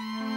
Mm-hmm.